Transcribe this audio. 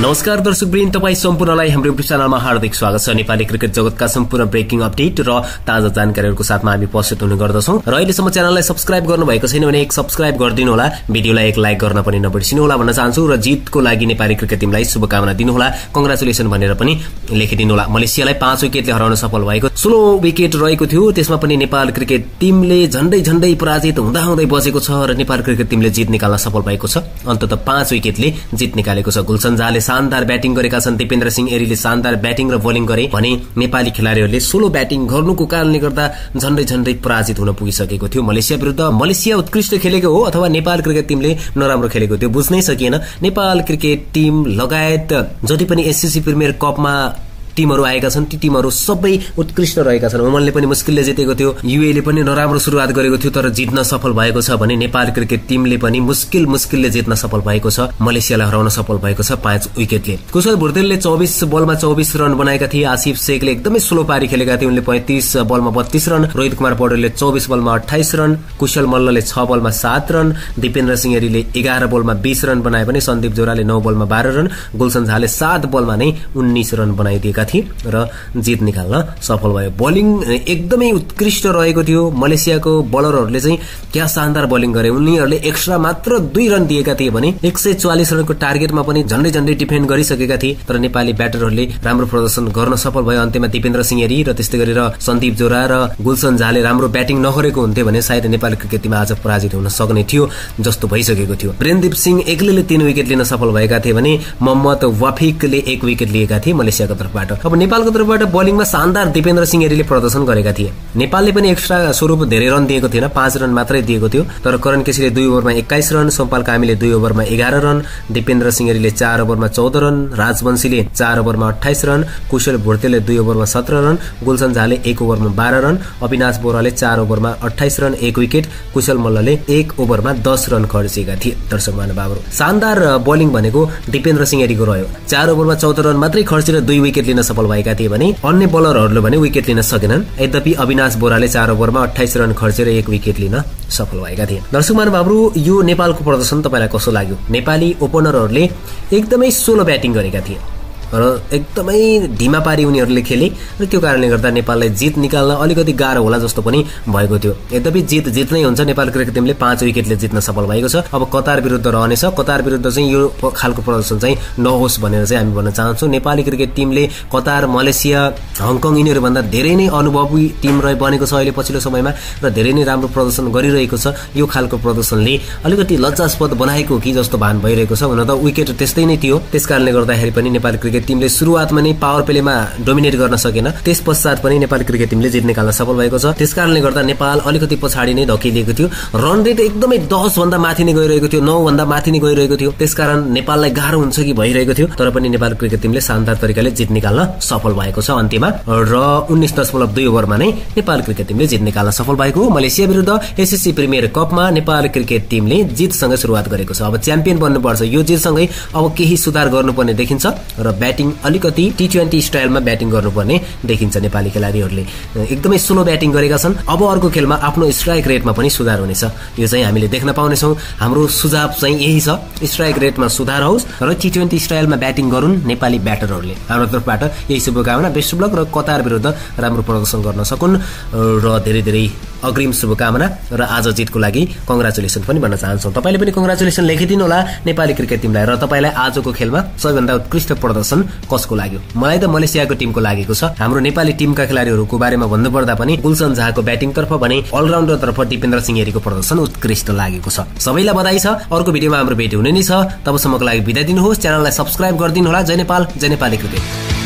नमस्कार दर्शक वृन्द तपाईँ सम्पूर्णलाई हाम्रो युट्युब च्यानलमा हार्दिक स्वागत छ। नेपाली क्रिकेट जगतका सम्पूर्ण ब्रेकिङ अपडेट र ताजा जानकारीहरूको साथमा हामी उपस्थित हुने गर्दछौँ। र अहिलेसम्म च्यानललाई सब्सक्राइब गर्नुभएको छैन भने एक सब्सक्राइब गरिदिनु होला भिडियोलाई एक लाइक गर्न पनि नबिर्सिनु होला भन्न चाहन्छु र जितको लागि नेपाली क्रिकेट टिमलाई शुभकामना दिनुहोला कङ्ग्रेचुलेसन भनेर पनि लेखिदिनु होला मलेसियालाई पाँच विकेटले हराउन सफल भएको सोलो विकेट रहेको थियो। त्यसमा पनि नेपाल क्रिकेट टिमले झण्डै झण्डै पराजित हुँदा हुँदै बसेको छ र नेपाल क्रिकेट टिमले जित निकाल्न सफल भएको छ। अन्तत पाँच विकेटले जित निकालेको छ। गुलसन झाले शानदार ब्याटिङ गरेका छन् दिपेन्द्र सिंह एरीले शानदार ब्याटिङ र बोलिङ गरे भने नेपाली खेलाड़ीहरूले सोलो ब्याटिङ गर्नुको कारणले गर्दा झण्डै झण्डै पराजित हुन पुगिसकेको थियो। मलेसिया विरुद्ध मलेसिया उत्कृष्ट खेलेको हो अथवा नेपाल क्रिकेट टिमले नराम्रो खेलेको थियो। बुझ्नै सकिएन। नेपाल क्रिकेट टिम लगायत जति पनि एससिसी प्रिमियर कपमा टिमहरू आएका छन् ती टिमहरू सबै उत्कृष्ट रहेका छन्। ओमनले पनि मुस्किलले जितेको थियो युएले पनि नराम्रो सुरुवात गरेको थियो तर जित्न सफल भएको छ भने नेपाल क्रिकेट टिमले पनि मुस्किल मुस्किलले जित्न सफल भएको छ। मलेसियालाई हराउन सफल भएको छ पाँच विकेटले। कुशल भुर्तेलले चौबिस बलमा चौबिस रन बनाएका थिए। आसिफ शेखले एकदमै स्लो पारी खेलेका थिए। उनले पैंतिस बलमा बत्तीस रन रोहित कुमार पौडेलले चौबिस बलमा अठाइस रन कुशल मल्लले छ बलमा सात रन दिपेन्द्र सिंहरीले एघार बलमा बीस रन बनाए भने सन्दीप जोराले नौ बलमा बाह्र रन गुलसन झाले सात बलमा नै उन्नाइस रन बनाइदिएका गरेका थिए र जित निकाल्न सफल भयो। बलिङ एकदमै उत्कृष्ट रहेको थियो। मलेसियाको बलरहरूले चाहिँ क्या शानदार बलिङ गरे। उनीहरूले एक्स्ट्रा मात्र दुई रन दिएका थिए भने एक सय चौवालिस रनको टार्गेटमा पनि झण्डै झण्डै डिफेन्ड गरिसकेका थिए। तर नेपाली ब्याटरहरूले राम्रो प्रदर्शन गर्न सफल भयो। अन्त्यमा दिपेन्द्र सिंह हेरी र त्यस्तै गरेर सन्दीप जोरा र गुलसन झाले राम्रो ब्याटिङ नगरेको हुन्थ्यो भने सायद नेपाली क्रिकेट टिम आज पराजित हुन सक्ने थियो जस्तो भइसकेको थियो। प्रेमदीप सिंह एक्लैले तीन विकेट लिन सफल भएका थिए भने मोहम्मद वाफिकले एक विकेट लिएका थिए मलेसियाको तर्फबाट। अब नेपालको तर्फबाट बलिङमा शानदार दिपेन्द्र सिंह एरीले प्रदर्शन गरेका थिए। नेपालले पनि एक्स्ट्रा स्वरूप धेरै रन दिएको थिएन पाँच रन मात्रै दिएको थियो तर करण केसीले दुई ओभरमा एक्काइस रन सोमपाल कामीले दुई ओभरमा एघार रन दिपेन्द्र सिंह एरीले चार ओभरमा चौध रन राजवंशीले चार ओभरमा अठाइस रन कुशल भुर्तेले दुई ओभरमा सत्र रन गुलसन झाले एक ओभरमा बाह्र रन अविनाश बोराले चार ओभरमा अठाइस रन एक विकेट कुशल मल्लले एक ओभरमा दस रन खर्चेका थिए। दर्शक महानुभावहरू शानदार बलिङ भनेको दिपेन्द्र सिंह एरीको रह्यो। चार ओभरमा चौध रन मात्रै खर्चेर दुई विकेट लिन सफल भएका थिए भने अन्य बलरहरूले भने विकेट लिन सकेनन्। यद्यपि अविनाश बोराले चार ओभरमा अठाइस रन खर्चेर एक विकेट लिन सफल भएका थिए। दर्शक महानुभावहरू यो नेपालको प्रदर्शन तपाईँलाई कसो लाग्यो? नेपाली ओपनरहरूले एकदमै सोलो ब्याटिङ गरेका थिए। र एकदमै ढिमा पारी उनीहरूले खेले र त्यो कारणले गर्दा नेपाललाई जित निकाल्न अलिकति गाह्रो होला जस्तो पनि भएको थियो। यद्यपि जित जित नै हुन्छ नेपाल क्रिकेट टिमले पाँच विकेटले जित्न सफल भएको छ। अब कतार विरुद्ध रहनेछ कतार विरुद्ध चाहिँ यो खालको प्रदर्शन चाहिँ नहोस् भनेर चाहिँ हामी भन्न चाहन्छौँ। नेपाली क्रिकेट टिमले कतार मलेसिया हङकङ यिनीहरूभन्दा धेरै नै अनुभवी टिम रहे बनेको छ अहिले पछिल्लो समयमा र धेरै नै राम्रो प्रदर्शन गरिरहेको छ। यो खालको प्रदर्शनले अलिकति लज्जास्पद बनाएको कि जस्तो भान भइरहेको छ। हुन त विकेट त्यस्तै नै थियो। त्यस कारणले गर्दाखेरि पनि नेपाली क्रिकेट टिमले सुरुवातमा नै पावर प्लेमा डोमिनेट गर्न सकेन। त्यस पश्चात पनि नेपाली क्रिकेट टिमले जित निकाल्न सफल भएको छ। त्यस कारणले गर्दा नेपाल अलिकति पछाडि नै धकिलिएको थियो। रन रेट एकदमै दस भन्दा माथि नै गइरहेको थियो। नौ भन्दा माथि नै गइरहेको थियो। त्यसकारण नेपाललाई गाह्रो हुन्छ कि भइरहेको थियो। तर पनि नेपाल क्रिकेट टिमले शानदार तरिकाले जित निकाल्न सफल भएको छ अन्त्यमा। र उन्नाइस दशमलव दुई ओभरमा नै नेपाल क्रिकेट टिमले जित निकाल्न सफल भएको मलेसिया विरुद्ध एसएससी प्रिमियर कपमा नेपाल क्रिकेट टिमले जितसँग सुरुवात गरेको छ। अब च्याम्पियन बन्नुपर्छ। यो जितसँगै अब केही सुधार गर्नुपर्ने देखिन्छ। र ब्याटिङ अलिकति टी ट्वेन्टी स्टाइलमा ब्याटिङ गर्नुपर्ने देखिन्छ नेपाली खेलाडीहरूले। एकदमै स्लो ब्याटिङ गरेका छन्। अब अर्को खेलमा आफ्नो स्ट्राइक रेटमा पनि सुधार हुनेछ। यो चाहिँ हामीले देख्न पाउनेछौँ। हाम्रो सुझाव चाहिँ यही छ। स्ट्राइक रेटमा सुधार होस् र टी ट्वेन्टी स्टाइलमा ब्याटिङ गरून् नेपाली ब्याटरहरूले हाम्रो तर्फबाट यही शुभकामना। बेस्ट ब्लक र कतार विरुद्ध राम्रो प्रदर्शन गर्न सकुन्। र धेरै धेरै अग्रिम शुभकामना र आज जितको लागि कङ्ग्रेचुलेसन पनि भन्न चाहन्छौँ। तपाईँले पनि कङ्ग्रेचुलेसन लेखिदिनु होला नेपाली क्रिकेट टिमलाई र तपाईँलाई आजको खेलमा सबैभन्दा उत्कृष्ट प्रदर्शन कसको लाग्यो? मलाई त मलेसियाको टिमको लागेको छ। हाम्रो नेपाली टिमका खेलाड़ीहरूको बारेमा भन्नुपर्दा पनि गुलसन झाको ब्याटिङतर्फ भने अलराउन्डरतर्फ दिपेन्द्र सिंह प्रदर्शन उत्कृष्ट लागेको छ। सबैलाई बधाई छ। अर्को भिडियोमा हाम्रो भेट हुने नै छ। तबसम्मको लागि बिदा दिनुहोस्। च्यानललाई सब्सक्राइब गरिदिनु होला जय नेपाल जय नेपाली क्रिकेट।